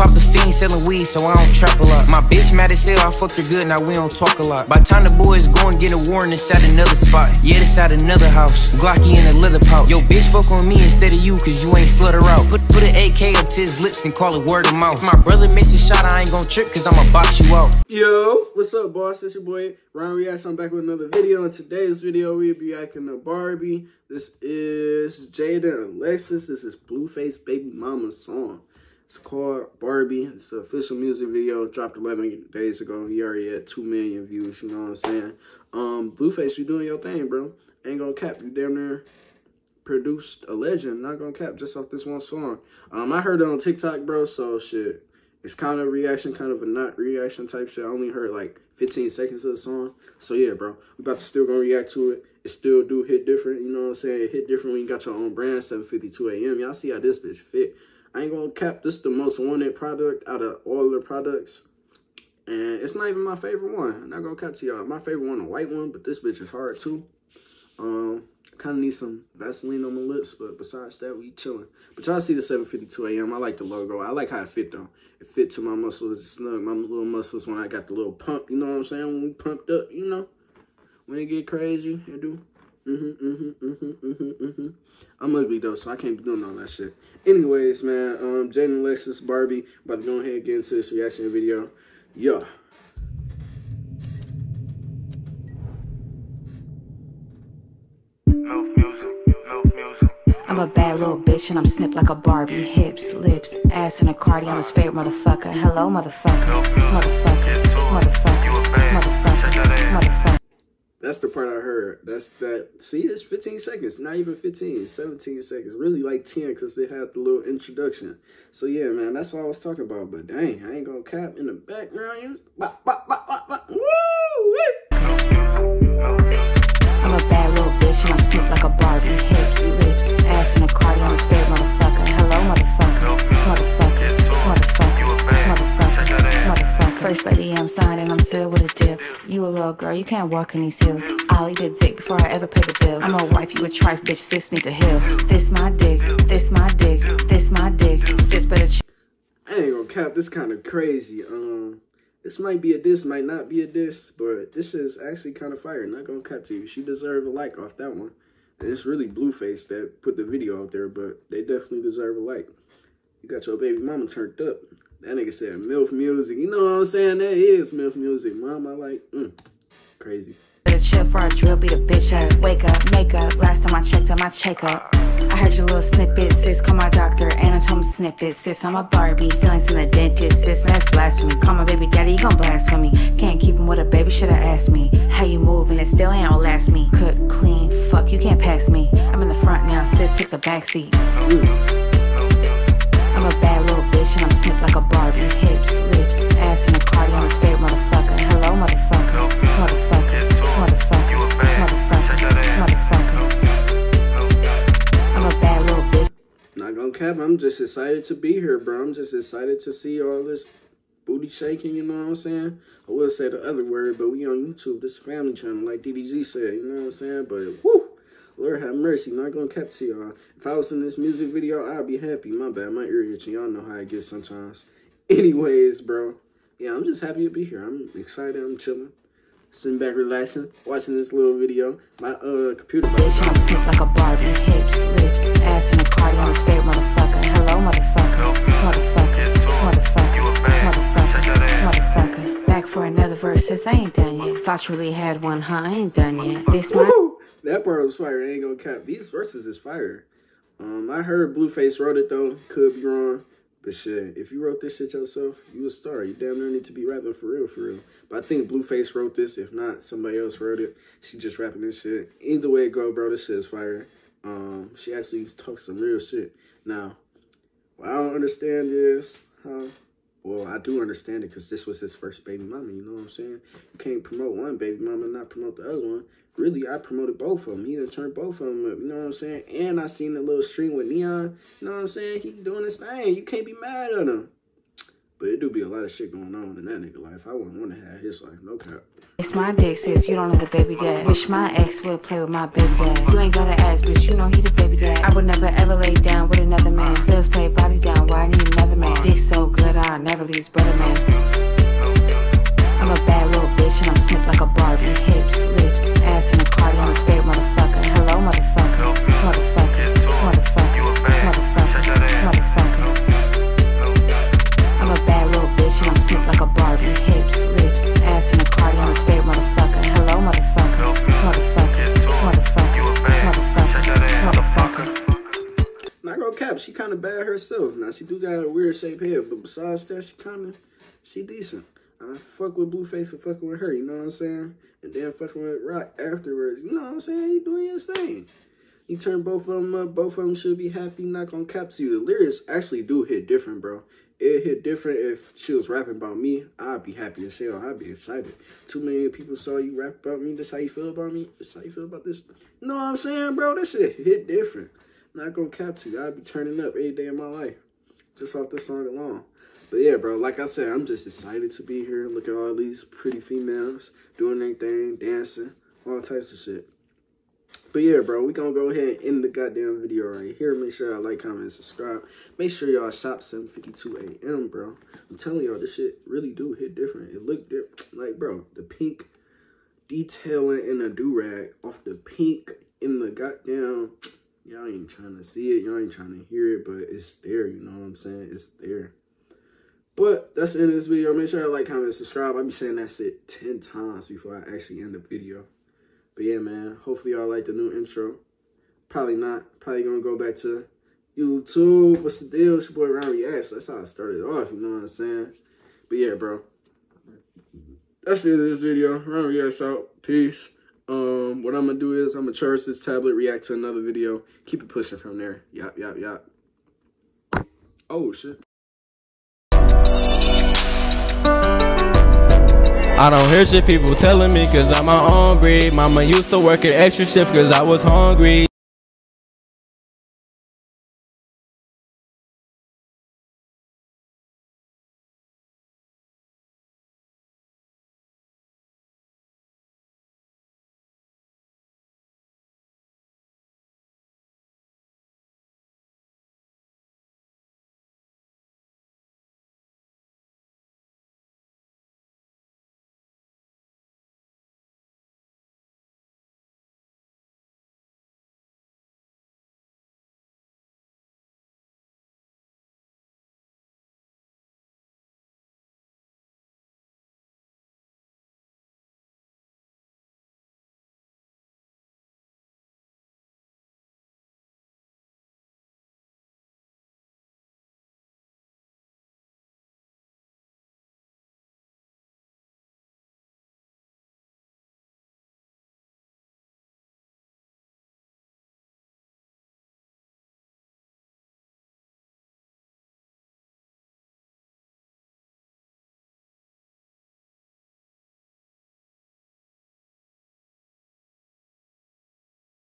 popped the fiend selling weed, so I don't trap a lot. My bitch mad as hell, I fucked her good, now we don't talk a lot. By time the boys go and get a warrant, it's at another spot. Yeah, it's at another house. Glocky in a leather pouch. Yo, bitch, fuck on me instead of you, cause you ain't slut her out. Put, put an AK up to his lips and call it word of mouth. If my brother miss a shot, I ain't gon' trip, cause I'ma box you out. Yo, what's up, boss? It's your boy Ron Reacts. I'm back with another video. In today's video, we'll be reacting to Barbie. This is Jaidyn Alexis. This is Blueface Baby Mama's song. It's called Barbie. It's an official music video. Dropped 11 days ago. He already had 2 million views. You know what I'm saying? Um, Blueface, you doing your thing, bro. Ain't gonna cap. You damn near produced a legend. Not gonna cap just off this one song. Um, I heard it on TikTok, bro. So shit it's kind of a reaction, kind of a not reaction type shit. I only heard like 15 seconds of the song. So yeah, bro, we about to still gonna react to it. It still do hit different, you know what I'm saying? It hit different when you got your own brand, 752 AM. Y'all see how this bitch fit. I ain't gonna cap this the most wanted product out of all the products. And it's not even my favorite one. I'm not gonna cap to y'all. My favorite one, a white one, but this bitch is hard too. Um, kind of need some Vaseline on my lips, but besides that, we chilling. But y'all see the 752 AM. I like the logo. I like how it fit though. It fit to my muscles. It's snug. My little muscles when I got the little pump. You know what I'm saying? When we pumped up, you know, when it get crazy, it do. Mm-hmm, mm-hmm, mm-hmm, mm-hmm, mm-hmm. I'm ugly though, so I can't be doing all that shit. Anyways, man, um, Jaidyn Alexis, Barbie, about to go ahead and get into this reaction video. Yeah. Mouth music, mouth music. I'm a bad little bitch and I'm snipped like a Barbie. Hips, lips, ass, and a cardi. I'm his favorite motherfucker. Hello, motherfucker. Motherfucker. Motherfucker. Motherfucker. Motherfucker. That's the part I heard. That's that. See, it's 15 seconds. Not even 15. 17 seconds. Really like 10 because they had the little introduction. So yeah, man, that's what I was talking about. But dang, I ain't gonna cap in the background. You, bop, bop, bop, bop, bop. Woo! wee. I'm a bad little bitch and I'm snipped like a Barbie. Hips, lips, ass, and a cardi. I'm his favorite motherfucker. Hello, motherfucker. Motherfucker. Motherfucker. Motherfucker. Motherfucker. First lady, I'm signing. I'm still with a dip. You a little girl, you can't walk in these heels. I'll eat a dick before I ever pay the bill. I'm gonna wipe you a trife, bitch. Sis need to heal. This my dick. This my dick. This my dick. Sis better. Ch- I ain't gonna cap. This kind of crazy. Um, this might be a diss, might not be a diss, but this is actually kind of fire. Not gonna cap to you. She deserved a like off that one. And it's really Blueface that put the video out there, but they definitely deserve a like. You got your baby mama turned up. That nigga said MILF music. You know what I'm saying? That is MILF music. Mom, I like, mm, crazy. Better chill for a drill, beat a bitch up. Wake up, makeup. Last time I checked out my checkup. I heard your little snippet, sis. Call my doctor, anatomy snippet. Sis, I'm a Barbie, selling to the dentist. Sis, that's blasphemy. Call my baby daddy, you gon' blasphemy. Can't keep him with a baby, shoulda asked me. How you move and it still ain't outlast me. Cook, clean, fuck, you can't pass me. I'm in the front now, sis, take the backseat. I'm a bad little bitch and I'm snipped like a Barbie. Hips, lips, ass, and a cardi. I'm his favorite motherfucker. Hello, motherfucker. Motherfucker. Motherfucker. Motherfucker. Motherfucker. I'm a bad little bitch. Not gonna cap. I'm just excited to be here, bro. I'm just excited to see all this booty shaking. You know what I'm saying? I would say the other word, but we on YouTube. This family channel, like DDG said. You know what I'm saying? But whoo, Lord have mercy. Not gonna cap to y'all. If I was in this music video, I'd be happy. My bad. My ear itching. Y'all know how it gets sometimes. Anyways, bro. Yeah, I'm just happy to be here. I'm excited. I'm chilling. Sitting back, relaxing, watching this little video. My uh computer. about Bitch, I'm snipped like a Barbie. Hips, lips, ass, and a cardi. I'm his favorite motherfucker. Hello, motherfucker. Motherfucker. Motherfucker. Motherfucker. Motherfucker. Back for another verse. Sis, I ain't done yet. Thought you really had one, huh? I ain't done yet. This my. That part was fire. I ain't gonna cap. These verses is fire. Um, I heard Blueface wrote it though. Could be wrong. But shit, if you wrote this shit yourself, you a star. You damn near need to be rapping for real, for real. But I think Blueface wrote this. If not, somebody else wrote it. She just rapping this shit. Either way it go, bro, this shit is fire. Um, she actually talks some real shit. Now, what I don't understand is how Well, I do understand it because this was his first baby mama. You know what I'm saying? You can't promote one baby mama and not promote the other one. Really, I promoted both of them. He done turned both of them up. You know what I'm saying? And I seen the little stream with Neon. You know what I'm saying? He doing his thing. You can't be mad at him. But it do be a lot of shit going on in that nigga life. I wouldn't want to have his life. No cap. It's my dick, sis. You don't know the baby dad. Wish my ex would play with my baby dad. You ain't gotta ask, bitch. You know he the baby dad. I would never ever lay down with another man. Bills play body down. Why I need another man? Dick so good, I never leave his brother man. I'm a bad little bitch and I'm snipped like a Barbie. Hips, cap, she kind of bad herself. Now she do got a weird shaped head, but besides that, she kind of she decent. I fuck with Blueface and fucking with her, you know what I'm saying? And then fucking with Rock afterwards, you know what I'm saying? He doing his thing. He turned both of them up. Both of them should be happy. Not gonna cap you. The lyrics actually do hit different, bro. It hit different if she was rapping about me. I'd be happy as hell. I'd be excited. Too many people saw you rap about me. That's how you feel about me. That's how you feel about this. You know what I'm saying, bro? This shit hit different. Not gonna cap to you. I'd be turning up every day of my life just off this song alone. But yeah, bro, like I said, I'm just excited to be here. Look at all these pretty females doing their thing, dancing, all types of shit. But yeah, bro, we gonna go ahead and end the goddamn video right here. Make sure y'all like, comment, subscribe. Make sure y'all shop 752 AM, bro. I'm telling y'all, this shit really do hit different. It look different. Like, bro, the pink detailing in the do-rag off the pink in the goddamn... Y'all ain't trying to see it. Y'all ain't trying to hear it, but it's there. You know what I'm saying? It's there. But that's the end of this video. Make sure you like, comment, subscribe. I'll be saying that shit 10 times before I actually end the video. But yeah, man. Hopefully y'all like the new intro. Probably not. Probably gonna go back to YouTube. What's the deal? It's your boy Ron Reacts. That's how I started off. You know what I'm saying? But yeah, bro. That's the end of this video. Ron Reacts out. Peace. Um, what I'm gonna do is I'm gonna charge this tablet, react to another video, keep it pushing from there. Yap, yap, yap. Oh shit. I don't hear shit people telling me cause I'm my own breed. Mama used to work an extra shift cause I was hungry.